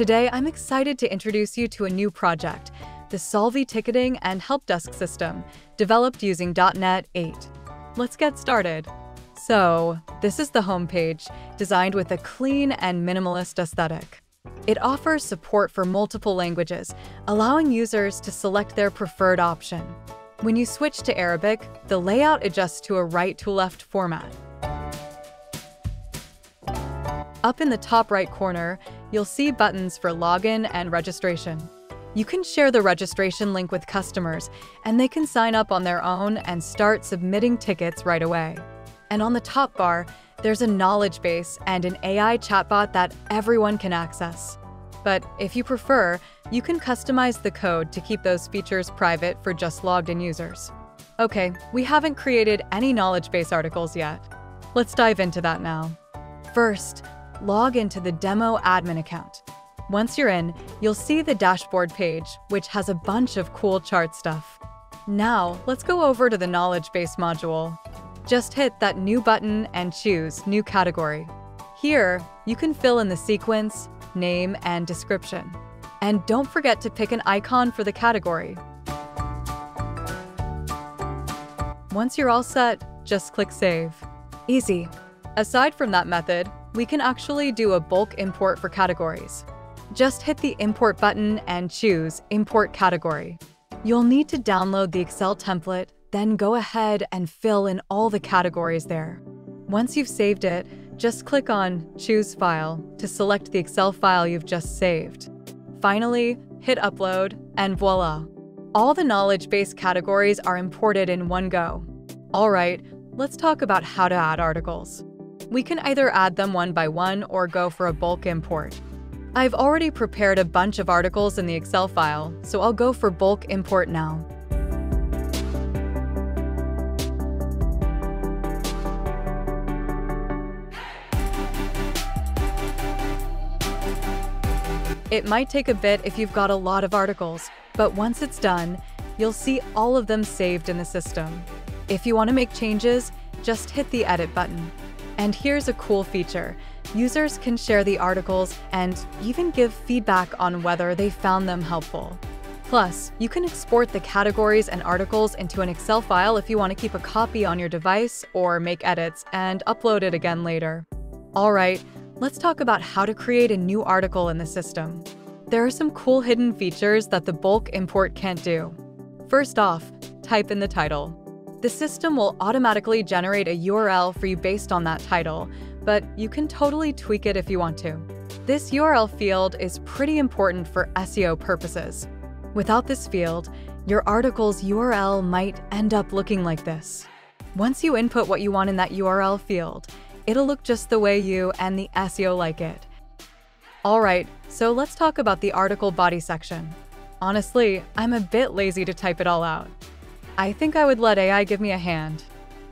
Today, I'm excited to introduce you to a new project, the Solvi ticketing and help desk system, developed using .NET 8. Let's get started. So, this is the homepage, designed with a clean and minimalist aesthetic. It offers support for multiple languages, allowing users to select their preferred option. When you switch to Arabic, the layout adjusts to a right-to-left format. Up in the top right corner, you'll see buttons for login and registration. You can share the registration link with customers, and they can sign up on their own and start submitting tickets right away. And on the top bar, there's a knowledge base and an AI chatbot that everyone can access. But if you prefer, you can customize the code to keep those features private for just logged in users. Okay, we haven't created any knowledge base articles yet. Let's dive into that now. First, log into the demo admin account. Once you're in, you'll see the dashboard page, which has a bunch of cool chart stuff. Now, let's go over to the knowledge base module. Just hit that new button and choose New Category. Here, you can fill in the sequence, name, and description. And don't forget to pick an icon for the category. Once you're all set, just click Save. Easy. Aside from that method, we can actually do a bulk import for categories. Just hit the Import button and choose Import Category. You'll need to download the Excel template, then go ahead and fill in all the categories there. Once you've saved it, just click on Choose File to select the Excel file you've just saved. Finally, hit Upload, and voila! All the knowledge base categories are imported in one go. All right, let's talk about how to add articles. We can either add them one by one or go for a bulk import. I've already prepared a bunch of articles in the Excel file, so I'll go for bulk import now. It might take a bit if you've got a lot of articles, but once it's done, you'll see all of them saved in the system. If you want to make changes, just hit the Edit button. And here's a cool feature. Users can share the articles and even give feedback on whether they found them helpful. Plus, you can export the categories and articles into an Excel file if you want to keep a copy on your device or make edits and upload it again later. All right, let's talk about how to create a new article in the system. There are some cool hidden features that the bulk import can't do. First off, type in the title. The system will automatically generate a URL for you based on that title, but you can totally tweak it if you want to. This URL field is pretty important for SEO purposes. Without this field, your article's URL might end up looking like this. Once you input what you want in that URL field, it'll look just the way you and the SEO like it. Alright, so let's talk about the article body section. Honestly, I'm a bit lazy to type it all out. I think I would let AI give me a hand.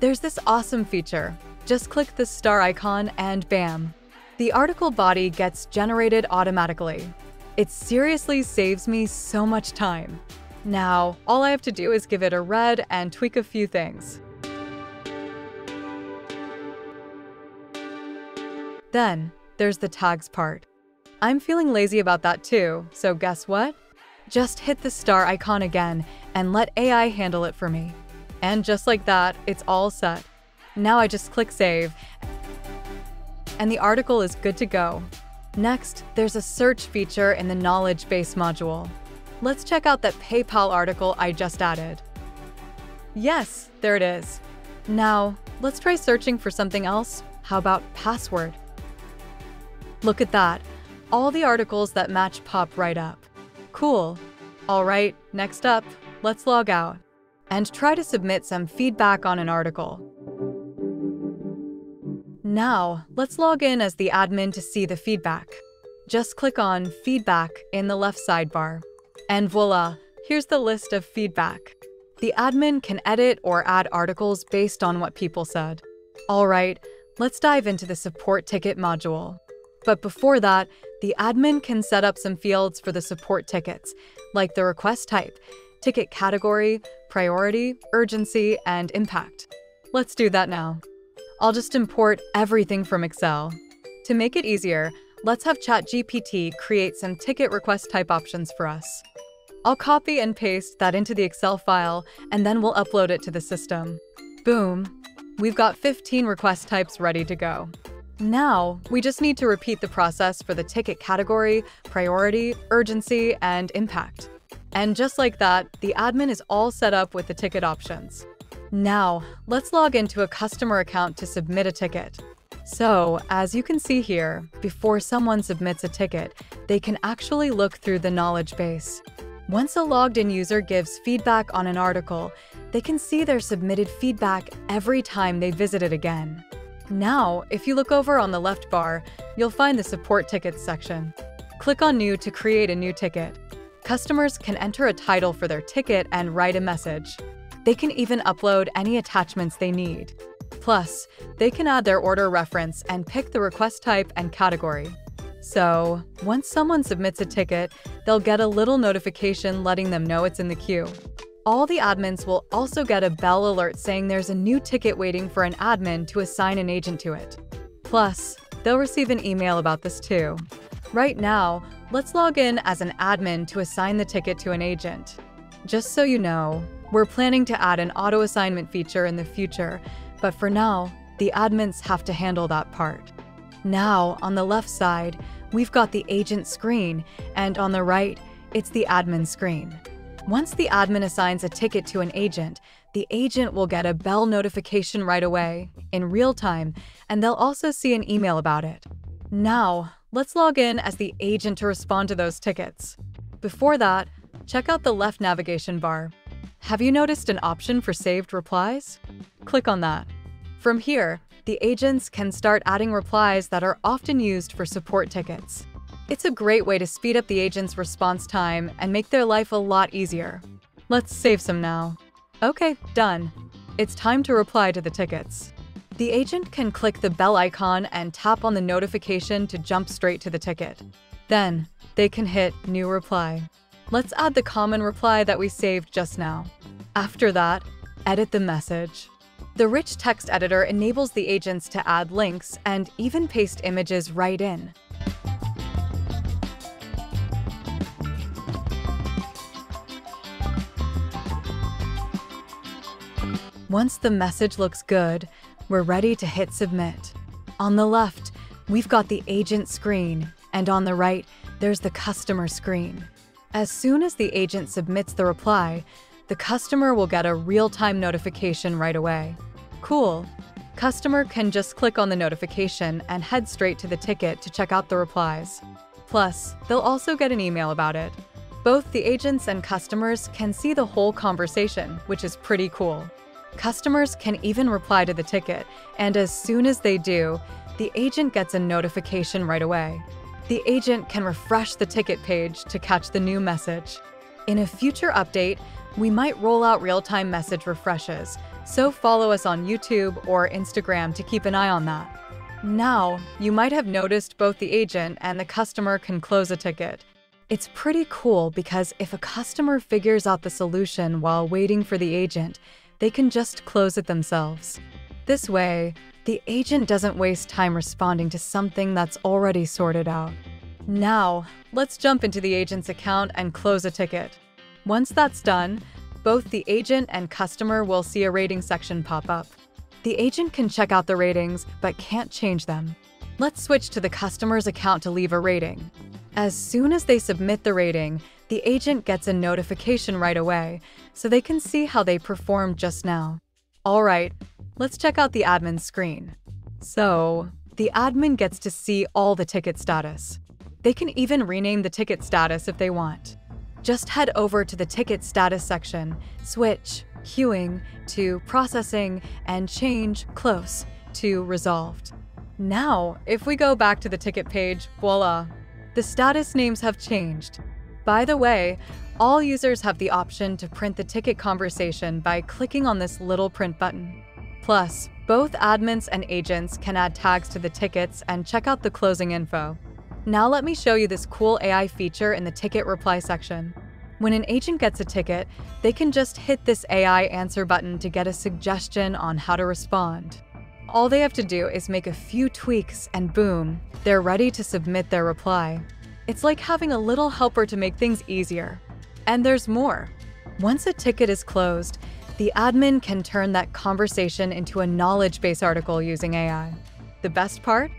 There's this awesome feature. Just click the star icon and bam. The article body gets generated automatically. It seriously saves me so much time. Now, all I have to do is give it a read and tweak a few things. Then, there's the tags part. I'm feeling lazy about that too, so guess what? Just hit the star icon again and let AI handle it for me. And just like that, it's all set. Now I just click save and the article is good to go. Next, there's a search feature in the knowledge base module. Let's check out that PayPal article I just added. Yes, there it is. Now, let's try searching for something else. How about password? Look at that. All the articles that match pop right up. Cool. All right, next up, let's log out and try to submit some feedback on an article. Now, let's log in as the admin to see the feedback. Just click on Feedback in the left sidebar. And voila, here's the list of feedback. The admin can edit or add articles based on what people said. All right, let's dive into the support ticket module. But before that, the admin can set up some fields for the support tickets, like the request type, ticket category, priority, urgency, and impact. Let's do that now. I'll just import everything from Excel. To make it easier, let's have ChatGPT create some ticket request type options for us. I'll copy and paste that into the Excel file, and then we'll upload it to the system. Boom! We've got 15 request types ready to go. Now, we just need to repeat the process for the ticket category, priority, urgency, and impact. And just like that, the admin is all set up with the ticket options. Now, let's log into a customer account to submit a ticket. So, as you can see here, before someone submits a ticket, they can actually look through the knowledge base. Once a logged-in user gives feedback on an article, they can see their submitted feedback every time they visit it again. Now, if you look over on the left bar, you'll find the Support Tickets section. Click on New to create a new ticket. Customers can enter a title for their ticket and write a message. They can even upload any attachments they need. Plus, they can add their order reference and pick the request type and category. So, once someone submits a ticket, they'll get a little notification letting them know it's in the queue. All the admins will also get a bell alert saying there's a new ticket waiting for an admin to assign an agent to it. Plus, they'll receive an email about this too. Right now, let's log in as an admin to assign the ticket to an agent. Just so you know, we're planning to add an auto assignment feature in the future, but for now, the admins have to handle that part. Now, on the left side, we've got the agent screen, and on the right, it's the admin screen. Once the admin assigns a ticket to an agent, the agent will get a bell notification right away, in real time, and they'll also see an email about it. Now, let's log in as the agent to respond to those tickets. Before that, check out the left navigation bar. Have you noticed an option for saved replies? Click on that. From here, the agents can start adding replies that are often used for support tickets. It's a great way to speed up the agent's response time and make their life a lot easier. Let's save some now. Okay, done. It's time to reply to the tickets. The agent can click the bell icon and tap on the notification to jump straight to the ticket. Then, they can hit New Reply. Let's add the common reply that we saved just now. After that, edit the message. The rich text editor enables the agents to add links and even paste images right in. Once the message looks good, we're ready to hit submit. On the left, we've got the agent screen, and on the right, there's the customer screen. As soon as the agent submits the reply, the customer will get a real-time notification right away. Cool. Customer can just click on the notification and head straight to the ticket to check out the replies. Plus, they'll also get an email about it. Both the agents and customers can see the whole conversation, which is pretty cool. Customers can even reply to the ticket, and as soon as they do, the agent gets a notification right away. The agent can refresh the ticket page to catch the new message. In a future update, we might roll out real-time message refreshes, so follow us on YouTube or Instagram to keep an eye on that. Now, you might have noticed both the agent and the customer can close a ticket. It's pretty cool because if a customer figures out the solution while waiting for the agent, they can just close it themselves. This way, the agent doesn't waste time responding to something that's already sorted out. Now, let's jump into the agent's account and close a ticket. Once that's done, both the agent and customer will see a rating section pop up. The agent can check out the ratings, but can't change them. Let's switch to the customer's account to leave a rating. As soon as they submit the rating, the agent gets a notification right away, so they can see how they performed just now. Alright, let's check out the admin screen. So, the admin gets to see all the ticket status. They can even rename the ticket status if they want. Just head over to the ticket status section, switch queuing to processing, and change close to resolved. Now, if we go back to the ticket page, voila, the status names have changed. By the way, all users have the option to print the ticket conversation by clicking on this little print button. Plus, both admins and agents can add tags to the tickets and check out the closing info. Now let me show you this cool AI feature in the ticket reply section. When an agent gets a ticket, they can just hit this AI answer button to get a suggestion on how to respond. All they have to do is make a few tweaks and boom, they're ready to submit their reply. It's like having a little helper to make things easier. And there's more. Once a ticket is closed, the admin can turn that conversation into a knowledge base article using AI. The best part?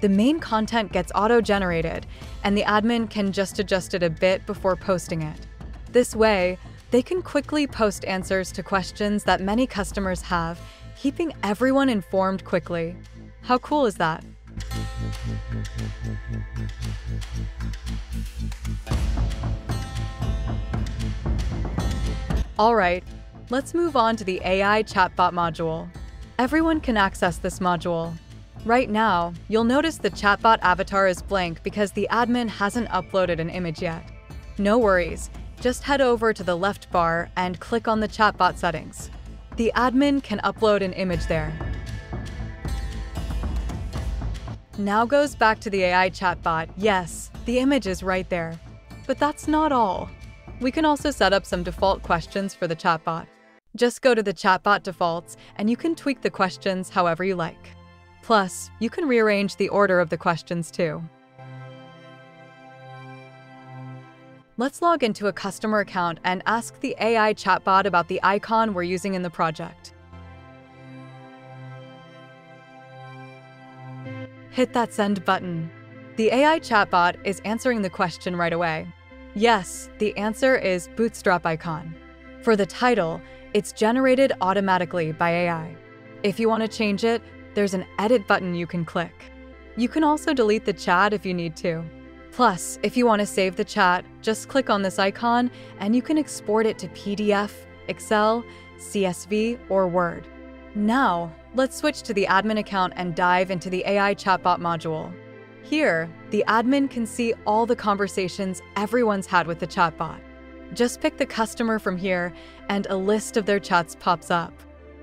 The main content gets auto-generated, and the admin can just adjust it a bit before posting it. This way, they can quickly post answers to questions that many customers have, keeping everyone informed quickly. How cool is that? All right, let's move on to the AI chatbot module. Everyone can access this module. Right now, you'll notice the chatbot avatar is blank because the admin hasn't uploaded an image yet. No worries, just head over to the left bar and click on the chatbot settings. The admin can upload an image there. Now goes back to the AI chatbot. Yes, the image is right there. But that's not all. We can also set up some default questions for the chatbot. Just go to the chatbot defaults and you can tweak the questions however you like. Plus, you can rearrange the order of the questions too. Let's log into a customer account and ask the AI chatbot about the icon we're using in the project. Hit that send button. The AI chatbot is answering the question right away. Yes, the answer is Bootstrap icon. For the title, it's generated automatically by AI. If you want to change it, there's an edit button you can click. You can also delete the chat if you need to. Plus, if you want to save the chat, just click on this icon and you can export it to PDF, Excel, CSV, or Word. Now, let's switch to the admin account and dive into the AI chatbot module. Here, the admin can see all the conversations everyone's had with the chatbot. Just pick the customer from here, and a list of their chats pops up.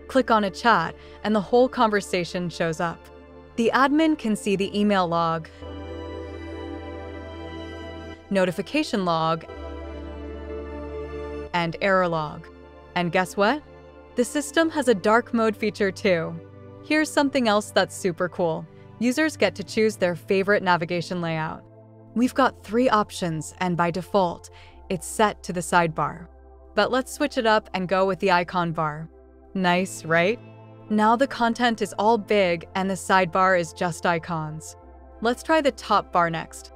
Click on a chat, and the whole conversation shows up. The admin can see the email log, notification log, and error log. And guess what? The system has a dark mode feature too. Here's something else that's super cool users get to choose their favorite navigation layout. We've got three options, and by default, it's set to the sidebar. But let's switch it up and go with the icon bar. Nice, right? Now the content is all big and the sidebar is just icons. Let's try the top bar next.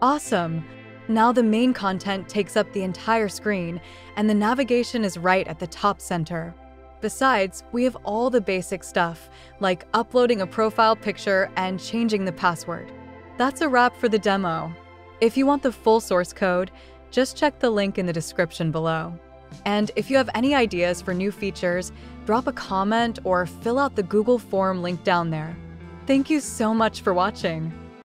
Awesome! Now the main content takes up the entire screen, and the navigation is right at the top center. Besides, we have all the basic stuff, like uploading a profile picture and changing the password. That's a wrap for the demo. If you want the full source code, just check the link in the description below. And if you have any ideas for new features, drop a comment or fill out the Google form link down there. Thank you so much for watching.